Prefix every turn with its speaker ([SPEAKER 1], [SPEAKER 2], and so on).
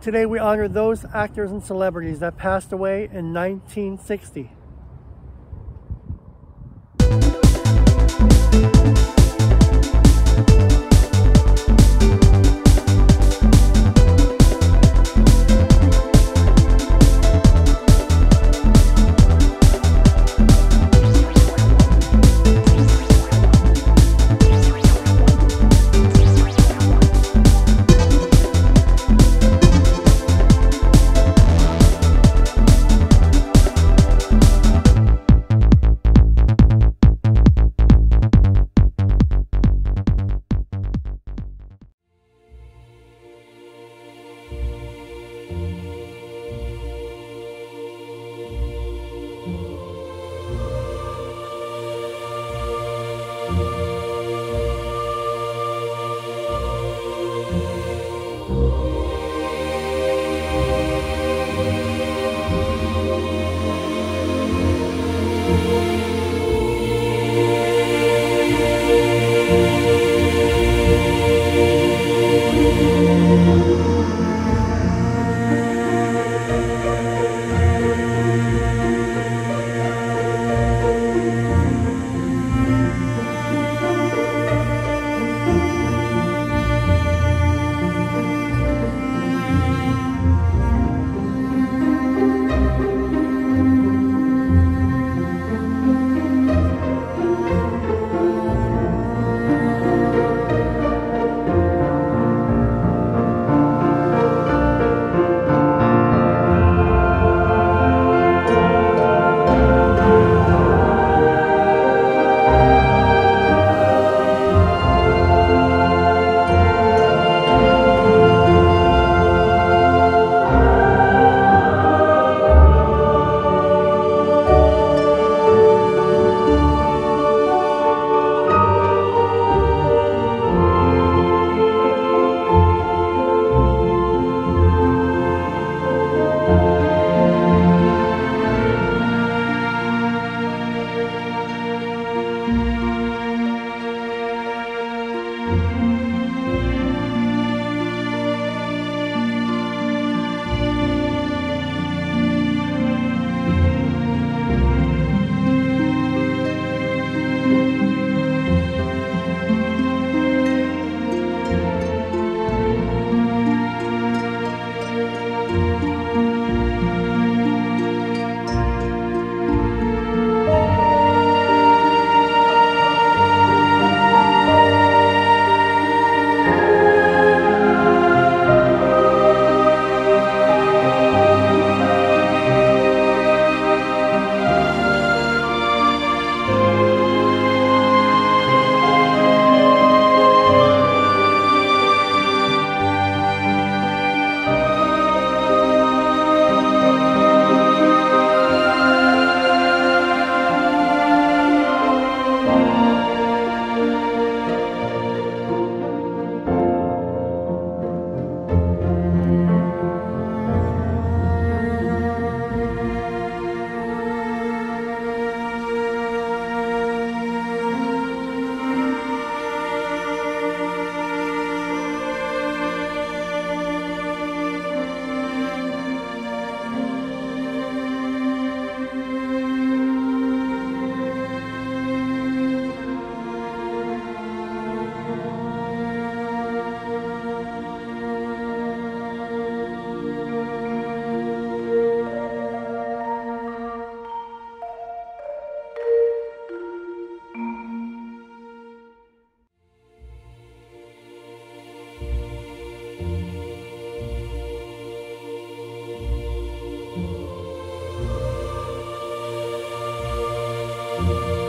[SPEAKER 1] Today we honor those actors and celebrities that passed away in 1960. Música